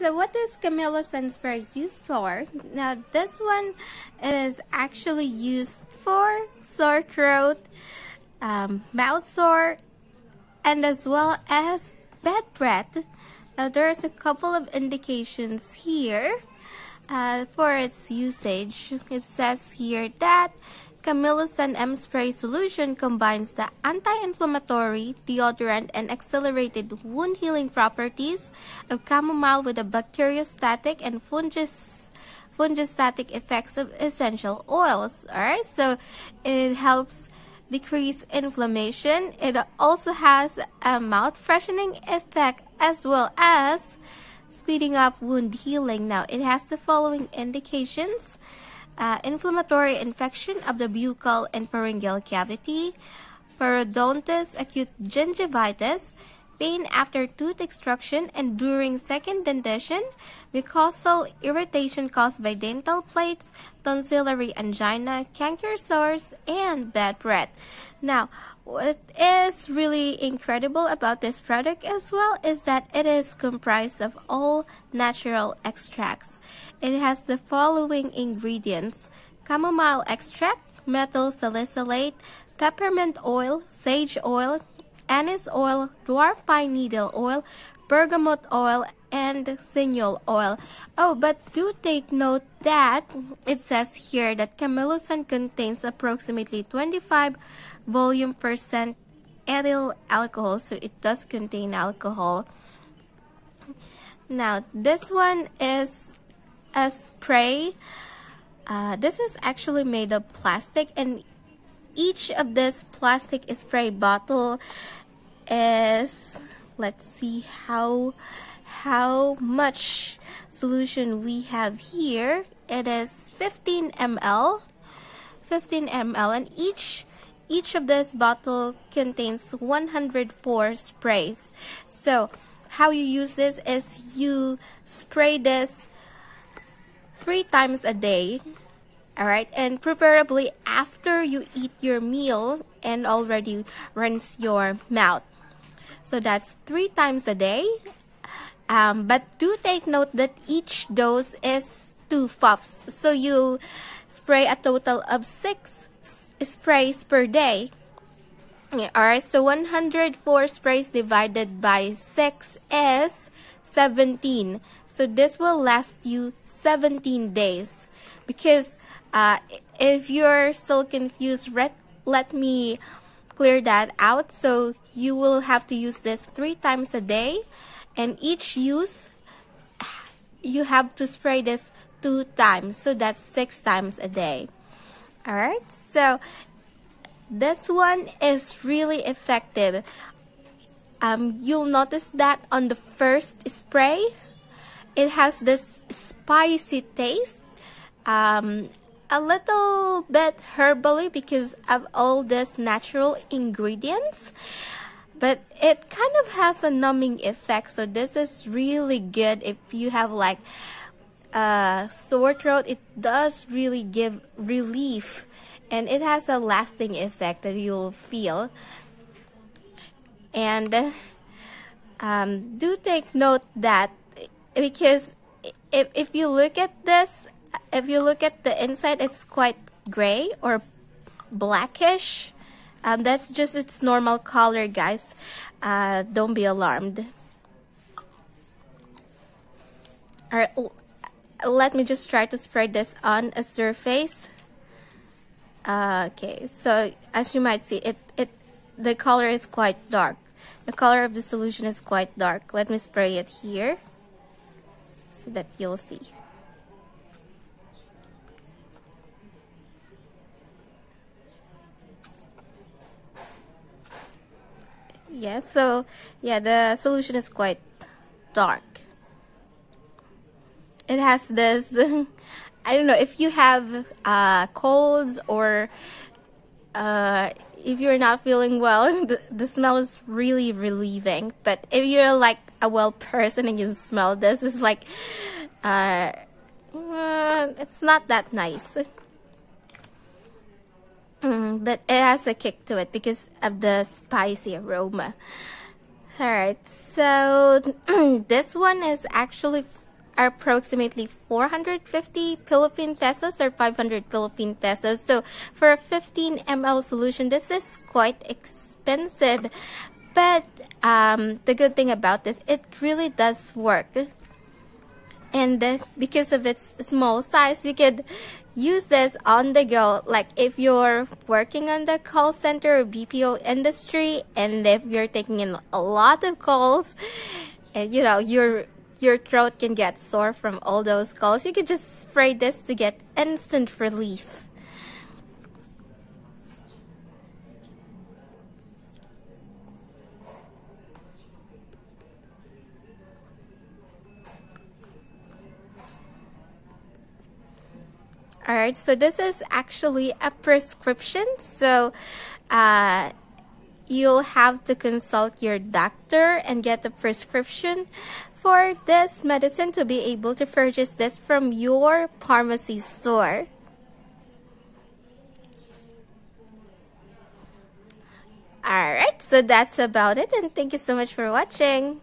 so what is Kamillosan spray used for? Now this one is actually used for sore throat, um, mouth sore, and as well as bad breath. Now there's a couple of indications here uh, for its usage. It says here that Kamillosan M spray solution combines the anti-inflammatory, deodorant, and accelerated wound healing properties of chamomile with the bacteriostatic and fungis fungistatic effects of essential oils. Alright, so it helps decrease inflammation. It also has a mouth freshening effect as well as speeding up wound healing. Now, it has the following indications. Uh, inflammatory infection of the buccal and pharyngeal cavity, periodontitis, acute gingivitis, pain after tooth extraction and during second dentition, mucosal irritation caused by dental plates, tonsillary angina, canker sores, and bad breath. Now, what is really incredible about this product as well is that it is comprised of all natural extracts. It has the following ingredients chamomile extract, methyl salicylate, peppermint oil, sage oil, anise oil, dwarf pine needle oil, bergamot oil, and senile oil. Oh, but do take note that it says here that Kamillosan contains approximately 25 volume percent ethyl alcohol, so it does contain alcohol. Now, this one is a spray. Uh, this is actually made of plastic and each of this plastic spray bottle is let's see how how much solution we have here it is 15 ml 15 ml and each each of this bottle contains 104 sprays. So how you use this is you spray this three times a day all right and preferably after you eat your meal and already rinse your mouth. So that's three times a day. Um, but do take note that each dose is two puffs. So you spray a total of six sprays per day. Alright so 104 sprays divided by 6 is 17 so this will last you 17 days. Because uh, if you're still confused let me clear that out. So you will have to use this three times a day. And each use you have to spray this two times. So that's six times a day all right so this one is really effective. Um, you'll notice that on the first spray it has this spicy taste. Um, a little bit herbally because of all these natural ingredients but it kind of has a numbing effect. So this is really good if you have like a sore throat it does really give relief and it has a lasting effect that you'll feel. And um, do take note that because if, if you look at this if you look at the inside it's quite gray or blackish. Um, that's just its normal color guys. Uh, don't be alarmed. Alright, let me just try to spread this on a surface. Uh, okay so as you might see it it the color is quite dark. The color of the solution is quite dark. Let me spray it here so that you'll see. Yeah so yeah the solution is quite dark it has this. I don't know if you have uh, colds or uh, if you're not feeling well the, the smell is really relieving. But if you're like a well person and you smell this it's like uh, uh, it's not that nice. Mm, but it has a kick to it because of the spicy aroma. Alright, so this one is actually approximately 450 Philippine pesos or 500 Philippine pesos. So for a 15 ml solution, this is quite expensive. But um, the good thing about this, it really does work. And because of its small size, you could use this on the go. Like if you're working on the call center or BPO industry, and if you're taking in a lot of calls, and you know, you're your throat can get sore from all those calls, you could just spray this to get instant relief. Alright, so this is actually a prescription. So, uh, you'll have to consult your doctor and get a prescription for this medicine to be able to purchase this from your pharmacy store. Alright, so that's about it and thank you so much for watching.